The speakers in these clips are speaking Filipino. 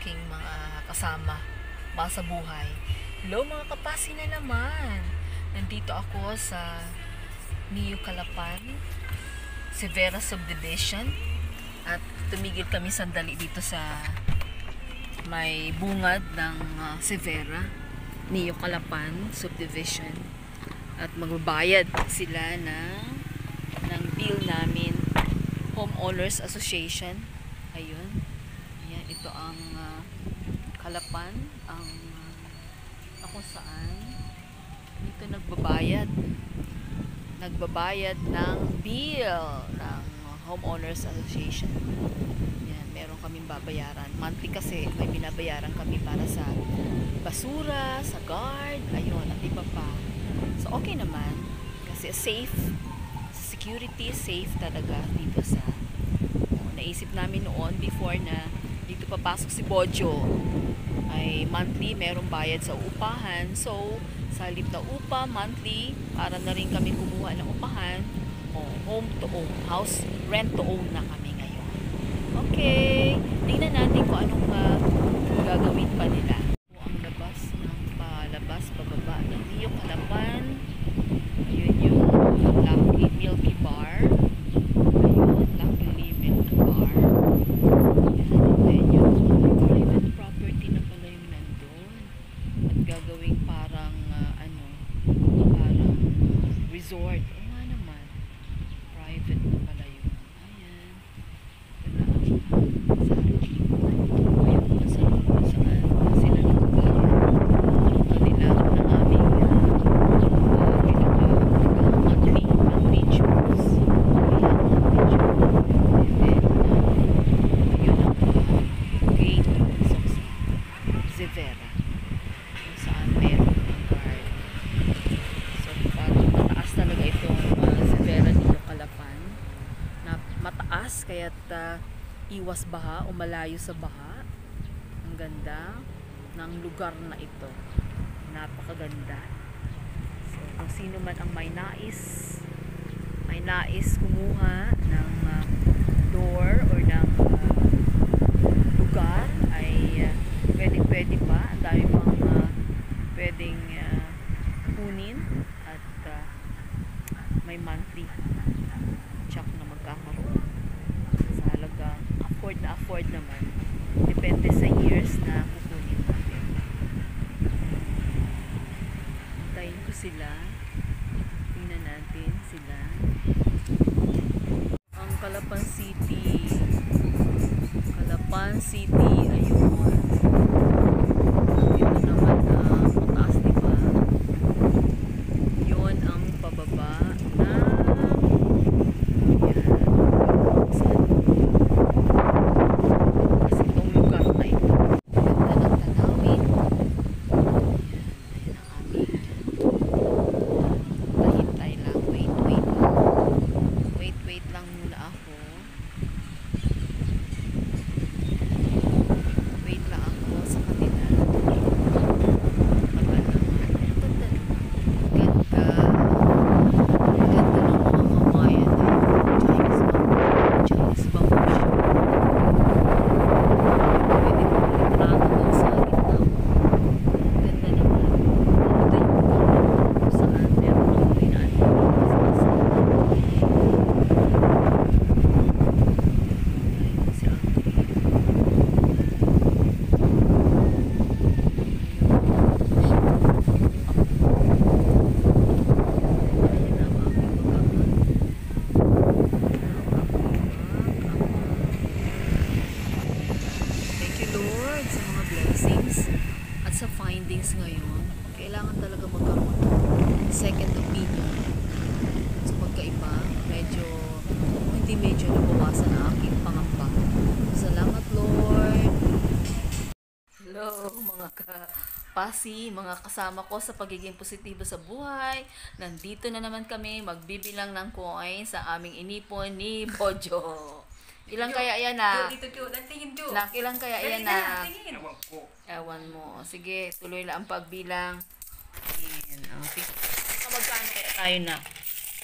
aking mga kasama ba sa buhay. Hello mga kapasi na naman. Nandito ako sa Niyo Calapan, Severa Subdivision. At tumigil kami sandali dito sa may bungad ng uh, Severa, Niyo Calapan Subdivision. At magbabayad sila ng ng bill namin Homeowners Association. Ayun. Ayan, ito ang uh, Kalapan, ang uh, kung saan dito nagbabayad. Nagbabayad ng bill ng Homeowners Association. Yan, meron kaming babayaran. Monthly kasi may binabayaran kami para sa basura, sa guard, ayun, at iba pa. So, okay naman. Kasi safe security safe talaga dito sa naisip namin noon before na papasok si Bojo ay monthly merong bayad sa upahan. So sa halip na upa monthly para na rin kami kumuha ng upahan. O home to own house rent to own na kami ngayon okay tingnan natin kung anong uh, gagawin pa nila ang labas ng palabas pababa ng Rio Calapan yun yung Lucky Milky Bar. Ayun, Lucky Milky Bar. Yan, yung private property na pala yung nandun. At gagawing parang, uh, ano, parang uh, resort. O nga naman, private na pala yun. Ayan. Wala ang sa Ayun, nasa kung saan sila nagbayad. Kanila ng aming uh, monthly, monthly dues. Ayan, monthly dues. And then, uh, yun ang uh, gate sa Zevera. Kung saan meron ng guard. So, parang mataas talaga itong uh, Zevera dito Calapan. Na mataas, kaya't uh, iwas baha o malayo sa baha. Ang ganda ng lugar na ito. Napakaganda. So, kung sino man ang may nais, may nais kumuha ng uh, door or ng uh, lugar ay uh, pwedeng pwede pa. Ang dami pang uh, pwedeng uh, kunin at uh, may monthly check na magkakaroon afford na afford naman. Depende sa years na kukunin natin. Hintayin ko sila. Tingnan natin sila. Ang Calapan City. Calapan City. Ayun. Dito naman na mataas, diba? Yun ang pababa na yan. Saan? Kasi itong lugar na ito. Ganda ng tanawin. Ayan ang aming Tahintay lang. Wait, wait lang. Wait, wait lang muna ako. Wait lang ako sa kanila. Tagal naman. Ang ganda naman. Ganda. Ang ganda ng mga Hawaiian eh. Chinese bamboo. Chinese bamboo siya. Pwede mo retrato doon sa gitna. Ang ganda naman. Ito yung lugar kung saan meron kang pinaan. Ayun si Andre. Ayun ang aking pagkakas. Thank you Lord sa mga blessings at sa findings ngayon. Kailangan talaga magkaroon ng second opinion. So magkaiba, medyo, hindi medyo nabawasan ang aking pangamba. Salamat Lord! Hello mga kapasi, mga kasama ko sa pagiging positibo sa buhay. Nandito na naman kami magbibilang ng coin sa aming inipon ni Bojo. Ilang kaya yan na? Dito, dito. Tingin, Jo. Nak, ilang kaya yan na? tingin. Ewan ko. Ewan mo. Sige, tuloy lang ang pagbilang. Ayan. Ang oh, magkano kaya tayo na?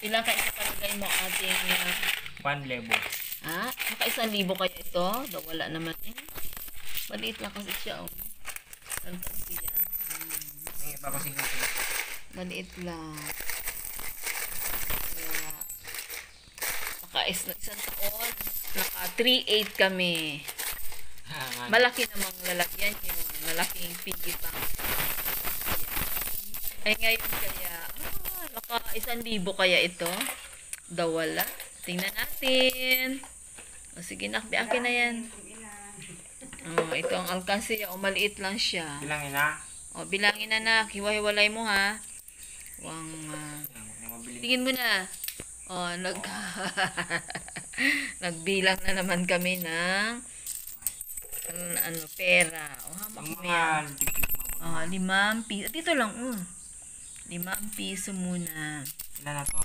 Ilang kaya ipalagay mo ating... Uh, One level. ha? Naka isang libo kaya ito? Do, wala naman eh. Maliit lang kasi siya, oh. Iba ko. Maliit lang. Kaya, naka-is na isang taon. Naka 3.8 kami. Ah, Malaki namang lalagyan yun. Malaking piggy bank. Ay ngayon kaya, ah, naka isang libo kaya ito? Daw wala. Tingnan natin. O sige nak, akin na yan. Oh, ito ang alkansya. O maliit lang siya. Bilangin na. O bilangin na nak. Hiwa-hiwalay mo ha. Wang, ah, mabili. tingin mo na. O, nag... Nagbilang na naman kami ng ano, ano, pera. O, hamak mo yan. Ah, limang piso. Dito lang, um. Limang piso muna. Ilan na to?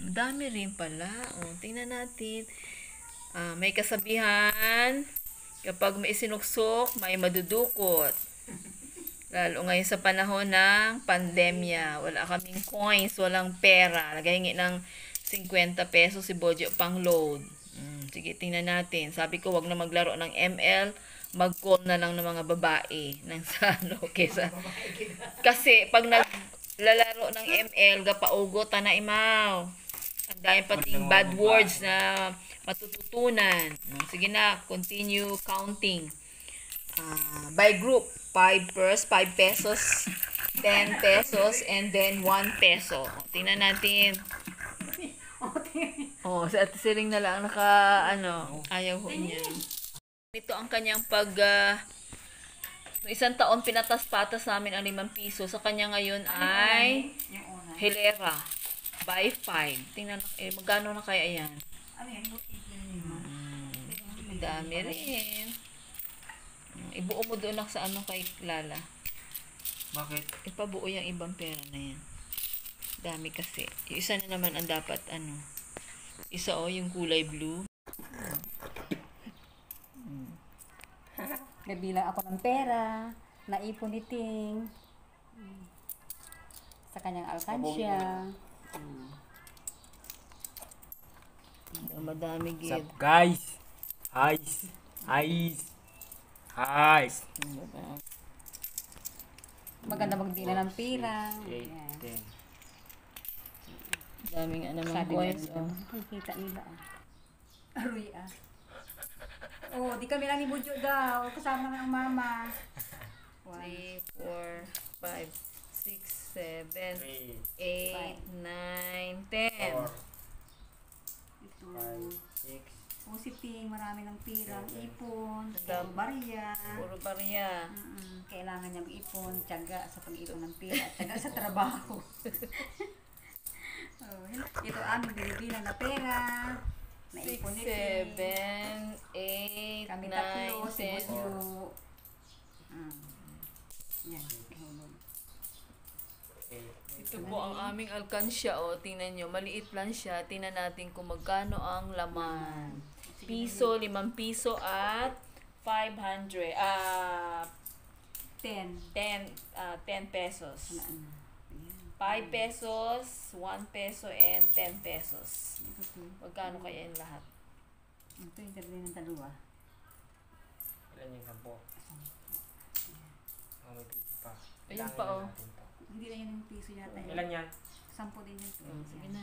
Ang dami rin pala. O, tingnan natin. Ah, may kasabihan, kapag may sinuksok, may madudukot. Lalo ngayon sa panahon ng pandemya, wala kaming coins, walang pera. Nagahingi ng 50 pesos si Bojo pang load. Mm, sige, tingnan natin. Sabi ko, wag na maglaro ng ML, mag-call na lang ng mga babae ng sa ano, kesa. Kasi pag naglalaro ng ML, gapaugot na imaw. Ang dami pating bad words na matututunan. Mm, Sige na, continue counting. Ah, by group, 5 first, 5 pesos, 10 pesos, and then 1 peso. Tingnan natin. Oh, sa Ate Siring na lang naka, ano, ayaw ho niya. Ito ang kanyang pag, ah, noong isang taon pinatas-patas namin ang 5 piso. Sa kanya ngayon ay hilera. By 5. Tingnan, eh, magkano na kaya yan? Ang dami rin. Ibuo mo doon sa ano kay Lala. Bakit? Ipabuo yung ibang pera na yan. Dami kasi. Yung isa na naman ang dapat ano. Isa o yung kulay blue. Nabilang ako ng pera, naipon ni Ting. Sa kanyang alkansya. Ang Madami gid. guys? Highs. Highs. Highs. Maganda magdila ng pera. 8, Ayan. 10. Daming ano mga coins. Oh. Kita nila. ah. Aroy ah. Oh, di kami lang ni Budyo daw. Kasama ang mama. 3, 4, 5, 6, 7, 3, 8, 9, 10. 4, Ito. 5, 6, Oh, si Ting, marami ng pera. Ipon, dami. barya. Puro barya. Mm, kailangan niyang ipon, tiyaga sa pag-ipon ng pera, tiyaga sa trabaho. oh, ito aming binibilang na pera. 6, Naipon ni 7, Ting. 8, Kami tatlo, 9, si 10. Budyo. Mm. Yan. hulog. 8. Ito po ang aming alkansya. O, tingnan nyo. Maliit lang siya. Tingnan natin kung magkano ang laman. Piso, limang piso at 500. Ah, Ten. 10, ah, 10 pesos. Ano, ano. Ayan. 5 pesos, 1 peso, and 10 pesos. Magkano kaya yung lahat? Ito yung dalawa ng dalawa. Ilan yung sampo? Oh, may piso pa. Ayun pa, oh. Hindi na yun yung piso yata. yun. Ilan yan? Sampo din yun. Oh, sige na.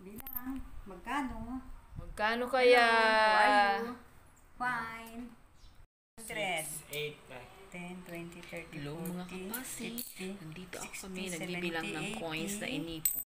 Bilang. Magkano? Magkano kaya? Hello, how are you? Fine. 100. 8. 10, 20, 30, Hello mga 40, kapasi. 50, Nandito ako 60, kami. Nagbibilang ng 70, coins na 80, inipon.